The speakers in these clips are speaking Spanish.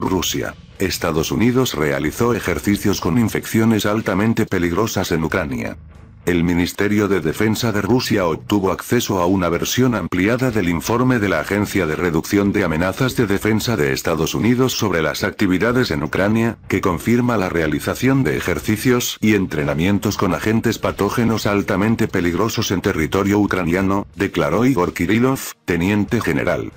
Rusia. Estados Unidos realizó ejercicios con infecciones altamente peligrosas en Ucrania. El Ministerio de Defensa de Rusia obtuvo acceso a una versión ampliada del informe de la Agencia de Reducción de Amenazas de Defensa de Estados Unidos sobre las actividades en Ucrania, que confirma la realización de ejercicios y entrenamientos con agentes patógenos altamente peligrosos en territorio ucraniano, declaró Igor Kirillov, teniente general.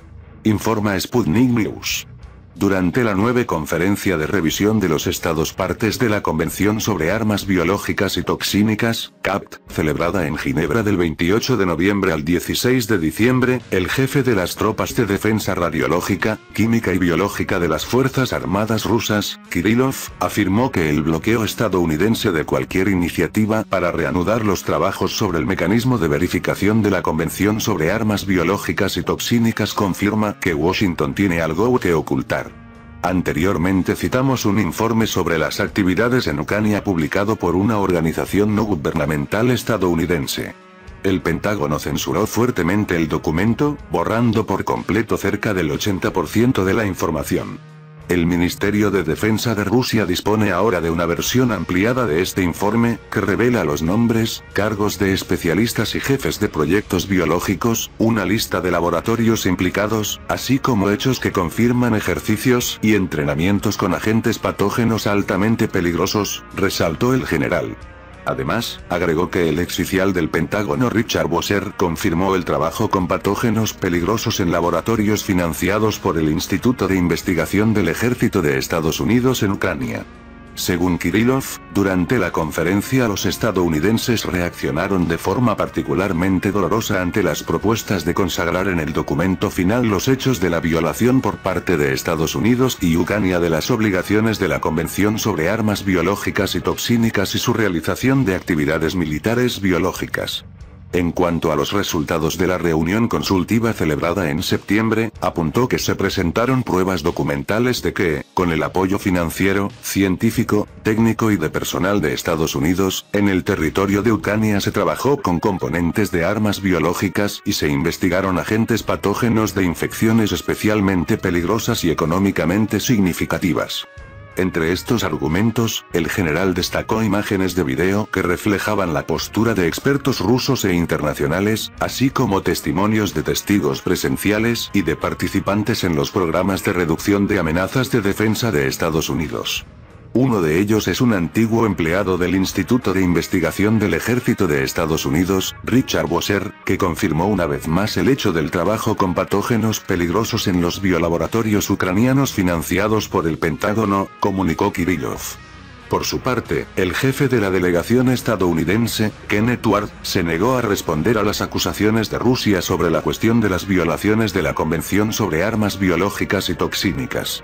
Informa Sputnik News. Durante la nueve conferencia de revisión de los estados partes de la Convención sobre Armas Biológicas y Toxínicas, CAPT, celebrada en Ginebra del 28 de noviembre al 16 de diciembre, el jefe de las tropas de defensa radiológica, química y biológica de las Fuerzas Armadas rusas, Kirillov, afirmó que el bloqueo estadounidense de cualquier iniciativa para reanudar los trabajos sobre el mecanismo de verificación de la Convención sobre Armas Biológicas y Toxínicas confirma que Washington tiene algo que ocultar. Anteriormente citamos un informe sobre las actividades en Ucrania publicado por una organización no gubernamental estadounidense. El Pentágono censuró fuertemente el documento, borrando por completo cerca del 80% de la información. El Ministerio de Defensa de Rusia dispone ahora de una versión ampliada de este informe, que revela los nombres, cargos de especialistas y jefes de proyectos biológicos, una lista de laboratorios implicados, así como hechos que confirman ejercicios y entrenamientos con agentes patógenos altamente peligrosos, resaltó el general. Además, agregó que el exoficial del Pentágono Richard Bosser confirmó el trabajo con patógenos peligrosos en laboratorios financiados por el Instituto de Investigación del Ejército de Estados Unidos en Ucrania. Según Kirillov, durante la conferencia los estadounidenses reaccionaron de forma particularmente dolorosa ante las propuestas de consagrar en el documento final los hechos de la violación por parte de Estados Unidos y Ucrania de las obligaciones de la Convención sobre Armas Biológicas y Toxínicas y su realización de actividades militares biológicas. En cuanto a los resultados de la reunión consultiva celebrada en septiembre, apuntó que se presentaron pruebas documentales de que, con el apoyo financiero, científico, técnico y de personal de Estados Unidos, en el territorio de Ucrania se trabajó con componentes de armas biológicas y se investigaron agentes patógenos de infecciones especialmente peligrosas y económicamente significativas. Entre estos argumentos, el general destacó imágenes de video que reflejaban la postura de expertos rusos e internacionales, así como testimonios de testigos presenciales y de participantes en los programas de reducción de amenazas de defensa de Estados Unidos. Uno de ellos es un antiguo empleado del Instituto de Investigación del Ejército de Estados Unidos, Richard Bosser, que confirmó una vez más el hecho del trabajo con patógenos peligrosos en los biolaboratorios ucranianos financiados por el Pentágono, comunicó Kirillov. Por su parte, el jefe de la delegación estadounidense, Kenneth Ward, se negó a responder a las acusaciones de Rusia sobre la cuestión de las violaciones de la Convención sobre Armas Biológicas y Toxínicas.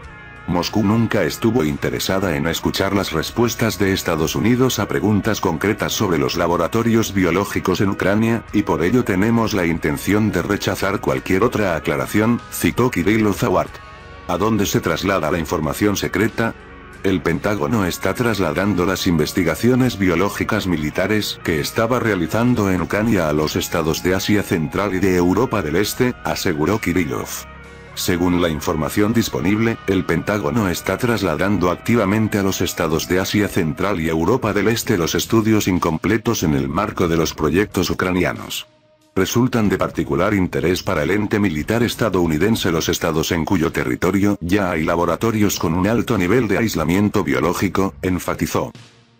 Moscú nunca estuvo interesada en escuchar las respuestas de Estados Unidos a preguntas concretas sobre los laboratorios biológicos en Ucrania, y por ello tenemos la intención de rechazar cualquier otra aclaración, citó Kirill Zawart. ¿A dónde se traslada la información secreta? El Pentágono está trasladando las investigaciones biológicas militares que estaba realizando en Ucrania a los estados de Asia Central y de Europa del Este, aseguró Kirillov. Según la información disponible, el Pentágono está trasladando activamente a los estados de Asia Central y Europa del Este los estudios incompletos en el marco de los proyectos ucranianos. Resultan de particular interés para el ente militar estadounidense los estados en cuyo territorio ya hay laboratorios con un alto nivel de aislamiento biológico, enfatizó.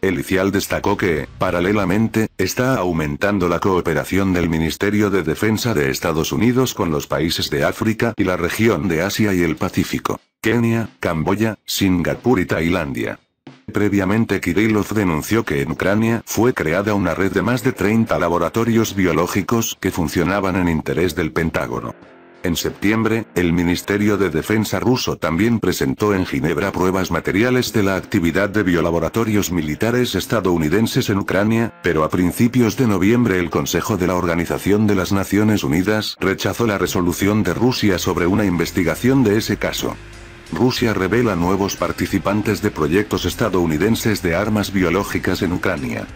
El ICIAL destacó que, paralelamente, está aumentando la cooperación del Ministerio de Defensa de Estados Unidos con los países de África y la región de Asia y el Pacífico, Kenia, Camboya, Singapur y Tailandia. Previamente Kirillov denunció que en Ucrania fue creada una red de más de 30 laboratorios biológicos que funcionaban en interés del Pentágono. En septiembre, el Ministerio de Defensa ruso también presentó en Ginebra pruebas materiales de la actividad de biolaboratorios militares estadounidenses en Ucrania, pero a principios de noviembre el Consejo de la Organización de las Naciones Unidas rechazó la resolución de Rusia sobre una investigación de ese caso. Rusia revela nuevos participantes de proyectos estadounidenses de armas biológicas en Ucrania.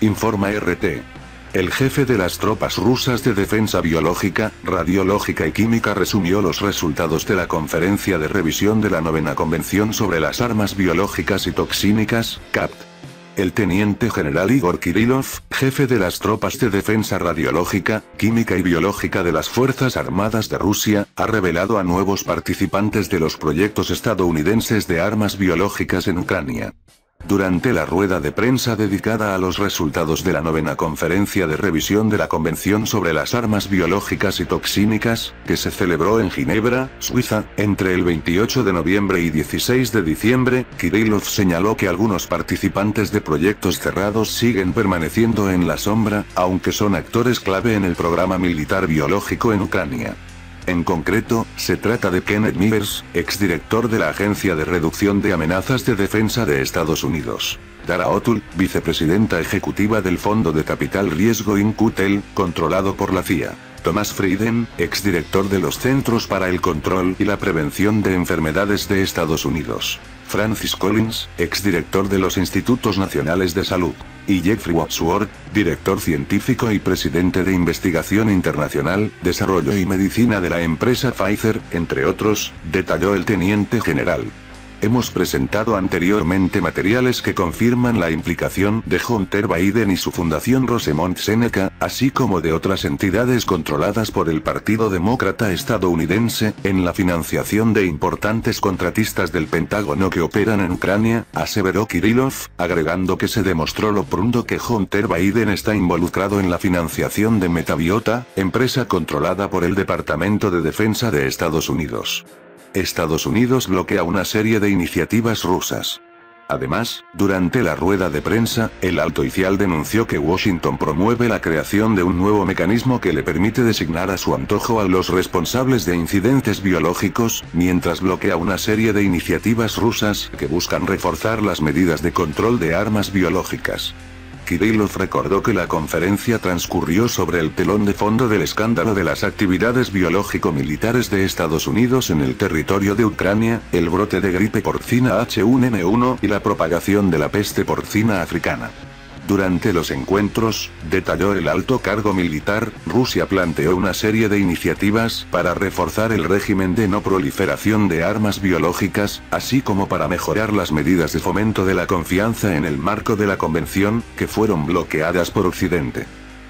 Informa RT. El jefe de las tropas rusas de defensa biológica, radiológica y química resumió los resultados de la conferencia de revisión de la novena Convención sobre las Armas Biológicas y Toxínicas, CAPT. El teniente general Igor Kirillov, jefe de las tropas de defensa radiológica, química y biológica de las Fuerzas Armadas de Rusia, ha revelado a nuevos participantes de los proyectos estadounidenses de armas biológicas en Ucrania. Durante la rueda de prensa dedicada a los resultados de la novena conferencia de revisión de la Convención sobre las Armas Biológicas y Toxínicas, que se celebró en Ginebra, Suiza, entre el 28 de noviembre y 16 de diciembre, Kirillov señaló que algunos participantes de proyectos cerrados siguen permaneciendo en la sombra, aunque son actores clave en el programa militar biológico en Ucrania. En concreto, se trata de Kenneth Mivers, exdirector de la Agencia de Reducción de Amenazas de Defensa de Estados Unidos. Dara O'Toole, vicepresidenta ejecutiva del Fondo de Capital Riesgo Incutel, controlado por la CIA. Thomas Frieden, exdirector de los Centros para el Control y la Prevención de Enfermedades de Estados Unidos. Francis Collins, exdirector de los Institutos Nacionales de Salud. Y Jeffrey Wadsworth, director científico y presidente de Investigación Internacional, Desarrollo y Medicina de la empresa Pfizer, entre otros, detalló el teniente general. Hemos presentado anteriormente materiales que confirman la implicación de Hunter Biden y su fundación Rosemont Seneca, así como de otras entidades controladas por el Partido Demócrata estadounidense, en la financiación de importantes contratistas del Pentágono que operan en Ucrania, aseveró Kirillov, agregando que se demostró lo pronto que Hunter Biden está involucrado en la financiación de Metabiota, empresa controlada por el Departamento de Defensa de Estados Unidos. Estados Unidos bloquea una serie de iniciativas rusas. Además, durante la rueda de prensa, el alto oficial denunció que Washington promueve la creación de un nuevo mecanismo que le permite designar a su antojo a los responsables de incidentes biológicos, mientras bloquea una serie de iniciativas rusas que buscan reforzar las medidas de control de armas biológicas. Kirillov recordó que la conferencia transcurrió sobre el telón de fondo del escándalo de las actividades biológico-militares de Estados Unidos en el territorio de Ucrania, el brote de gripe porcina H1N1 y la propagación de la peste porcina africana. Durante los encuentros, detalló el alto cargo militar, Rusia planteó una serie de iniciativas para reforzar el régimen de no proliferación de armas biológicas, así como para mejorar las medidas de fomento de la confianza en el marco de la convención, que fueron bloqueadas por Occidente.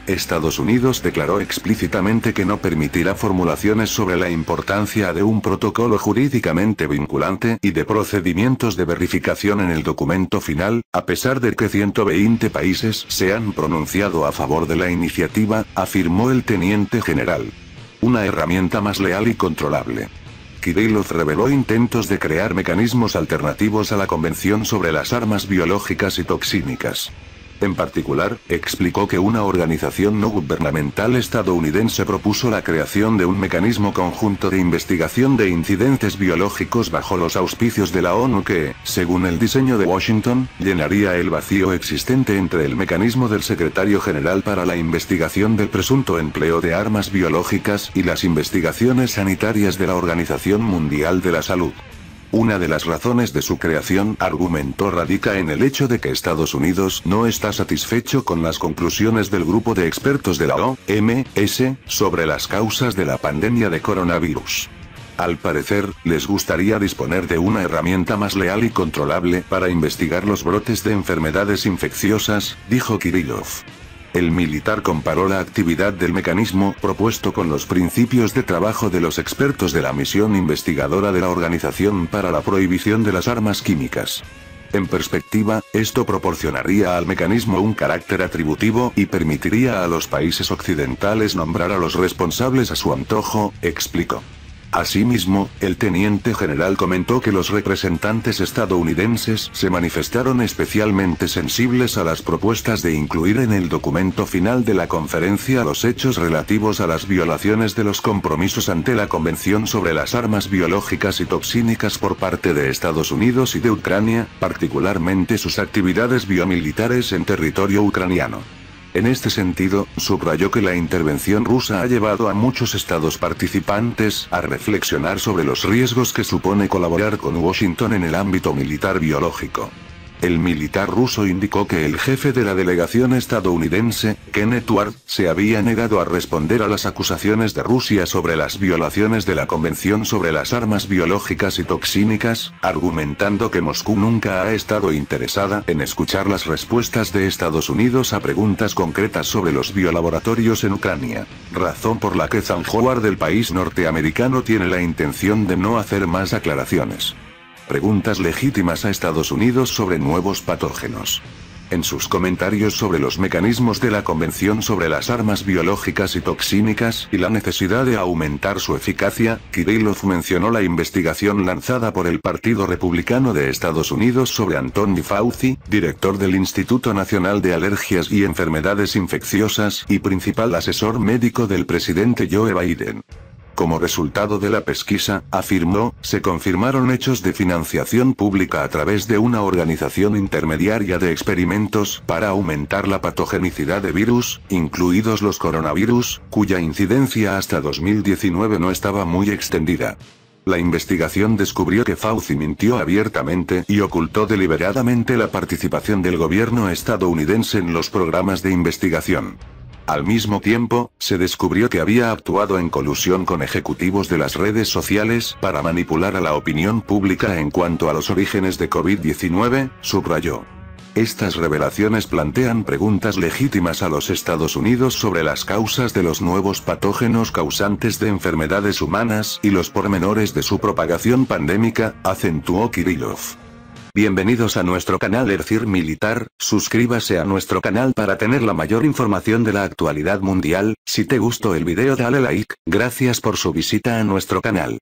Estados Unidos declaró explícitamente que no permitirá formulaciones sobre la importancia de un protocolo jurídicamente vinculante y de procedimientos de verificación en el documento final, a pesar de que 120 países se han pronunciado a favor de la iniciativa, afirmó el teniente general. Una herramienta más leal y controlable. Kirillov reveló intentos de crear mecanismos alternativos a la Convención sobre las Armas Biológicas y Toxínicas. En particular, explicó que una organización no gubernamental estadounidense propuso la creación de un mecanismo conjunto de investigación de incidentes biológicos bajo los auspicios de la ONU que, según el diseño de Washington, llenaría el vacío existente entre el mecanismo del secretario general para la investigación del presunto empleo de armas biológicas y las investigaciones sanitarias de la Organización Mundial de la Salud. Una de las razones de su creación, argumentó, radica en el hecho de que Estados Unidos no está satisfecho con las conclusiones del grupo de expertos de la OMS sobre las causas de la pandemia de coronavirus. Al parecer, les gustaría disponer de una herramienta más leal y controlable para investigar los brotes de enfermedades infecciosas, dijo Kirillov. El militar comparó la actividad del mecanismo propuesto con los principios de trabajo de los expertos de la misión investigadora de la Organización para la Prohibición de las Armas Químicas. En perspectiva, esto proporcionaría al mecanismo un carácter atributivo y permitiría a los países occidentales nombrar a los responsables a su antojo, explicó. Asimismo, el teniente general comentó que los representantes estadounidenses se manifestaron especialmente sensibles a las propuestas de incluir en el documento final de la conferencia los hechos relativos a las violaciones de los compromisos ante la Convención sobre las Armas Biológicas y Toxínicas por parte de Estados Unidos y de Ucrania, particularmente sus actividades biomilitares en territorio ucraniano. En este sentido, subrayó que la intervención rusa ha llevado a muchos estados participantes a reflexionar sobre los riesgos que supone colaborar con Washington en el ámbito militar biológico. El militar ruso indicó que el jefe de la delegación estadounidense, Kenneth Ward, se había negado a responder a las acusaciones de Rusia sobre las violaciones de la Convención sobre las Armas Biológicas y Toxínicas, argumentando que Moscú nunca ha estado interesada en escuchar las respuestas de Estados Unidos a preguntas concretas sobre los biolaboratorios en Ucrania. Razón por la que Zanjouar del país norteamericano tiene la intención de no hacer más aclaraciones preguntas legítimas a Estados Unidos sobre nuevos patógenos. En sus comentarios sobre los mecanismos de la Convención sobre las Armas Biológicas y Toxínicas y la necesidad de aumentar su eficacia, Kirillov mencionó la investigación lanzada por el Partido Republicano de Estados Unidos sobre Anthony Fauci, director del Instituto Nacional de Alergias y Enfermedades Infecciosas y principal asesor médico del presidente Joe Biden. Como resultado de la pesquisa, afirmó, se confirmaron hechos de financiación pública a través de una organización intermediaria de experimentos para aumentar la patogenicidad de virus, incluidos los coronavirus, cuya incidencia hasta 2019 no estaba muy extendida. La investigación descubrió que Fauci mintió abiertamente y ocultó deliberadamente la participación del gobierno estadounidense en los programas de investigación. Al mismo tiempo, se descubrió que había actuado en colusión con ejecutivos de las redes sociales para manipular a la opinión pública en cuanto a los orígenes de COVID-19, subrayó. Estas revelaciones plantean preguntas legítimas a los Estados Unidos sobre las causas de los nuevos patógenos causantes de enfermedades humanas y los pormenores de su propagación pandémica, acentuó Kirillov. Bienvenidos a nuestro canal Ercir Militar, suscríbase a nuestro canal para tener la mayor información de la actualidad mundial, si te gustó el video dale like, gracias por su visita a nuestro canal.